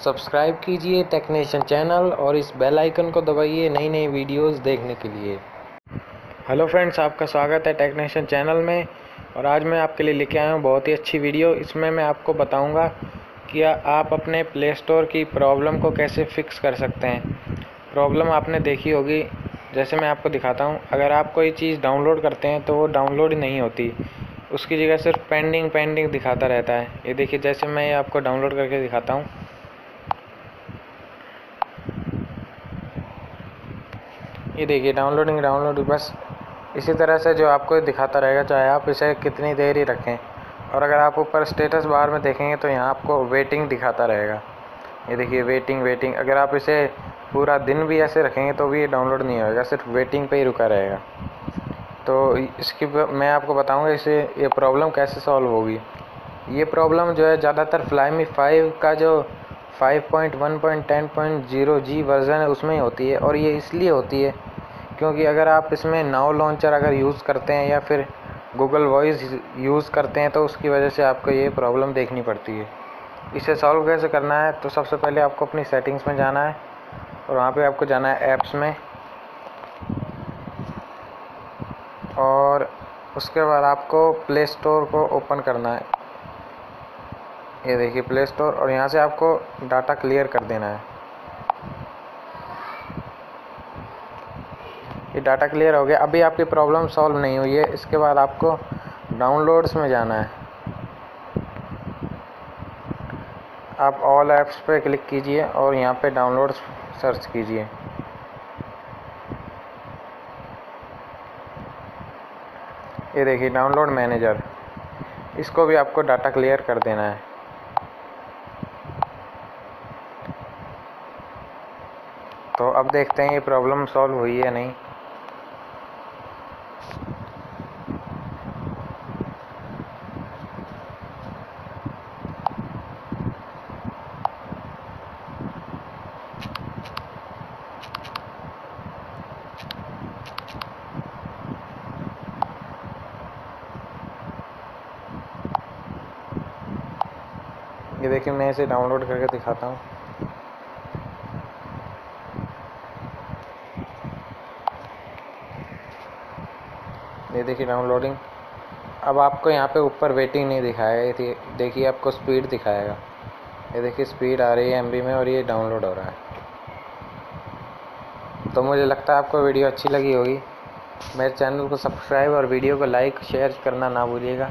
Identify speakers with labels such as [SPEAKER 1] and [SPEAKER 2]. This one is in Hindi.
[SPEAKER 1] सब्सक्राइब कीजिए टेक्नीशियन चैनल और इस बेल आइकन को दबाइए नई नई वीडियोस देखने के लिए। हेलो फ्रेंड्स, आपका स्वागत है टेक्नीशियन चैनल में और आज मैं आपके लिए लेके आया हूँ बहुत ही अच्छी वीडियो। इसमें मैं आपको बताऊँगा कि आप अपने प्ले स्टोर की प्रॉब्लम को कैसे फिक्स कर सकते हैं। प्रॉब्लम आपने देखी होगी, जैसे मैं आपको दिखाता हूँ, अगर आप कोई चीज़ डाउनलोड करते हैं तो वो डाउनलोड नहीं होती। उसकी जगह सिर्फ़ पेंडिंग पेंडिंग दिखाता रहता है। ये देखिए, जैसे मैं आपको डाउनलोड करके दिखाता हूँ ये देखिए डाउनलोडिंग डाउनलोडिंग बस इसी तरह से जो आपको दिखाता रहेगा, चाहे आप इसे कितनी देर ही रखें। और अगर आप ऊपर स्टेटस बार में देखेंगे तो यहाँ आपको वेटिंग दिखाता रहेगा। ये देखिए वेटिंग वेटिंग अगर आप इसे पूरा दिन भी ऐसे रखेंगे तो भी ये डाउनलोड नहीं होगा सिर्फ़ वेटिंग पे ही रुका रहेगा। तो इसकी मैं आपको बताऊँगा इसे, ये प्रॉब्लम कैसे सॉल्व होगी। ये प्रॉब्लम जो है, ज़्यादातर फ्लाईमी फाइव का जो 5.1.10.0 जी वर्ज़न है, उसमें ही होती है, और ये इसलिए होती है क्योंकि अगर आप इसमें नाव लॉन्चर अगर यूज़ करते हैं या फिर गूगल वॉइस यूज़ करते हैं तो उसकी वजह से आपको ये प्रॉब्लम देखनी पड़ती है। इसे सॉल्व कैसे करना है? तो सबसे पहले आपको अपनी सेटिंग्स में जाना है और वहाँ पे आपको जाना है ऐप्स में। और उसके बाद आपको प्ले स्टोर को ओपन करना है। ये देखिए प्ले स्टोर और यहाँ से आपको डाटा क्लियर कर देना है। ये डाटा क्लियर हो गया। अभी आपकी प्रॉब्लम सॉल्व नहीं हुई है। इसके बाद आपको डाउनलोड्स में जाना है। आप ऑल ऐप्स पे क्लिक कीजिए और यहाँ पे डाउनलोड्स सर्च कीजिए। ये देखिए डाउनलोड मैनेजर इसको भी आपको डाटा क्लियर कर देना है। तो अब देखते हैं ये प्रॉब्लम सॉल्व हुई है नहीं। ये देखिए, मैं इसे डाउनलोड करके दिखाता हूँ। ये देखिए डाउनलोडिंग अब आपको यहाँ पे ऊपर वेटिंग नहीं दिखाएगा देखिए, आपको स्पीड दिखाएगा। ये देखिए स्पीड आ रही है एमबी में और ये डाउनलोड हो रहा है। तो मुझे लगता है आपको वीडियो अच्छी लगी होगी। मेरे चैनल को सब्सक्राइब और वीडियो को लाइक शेयर करना ना भूलिएगा।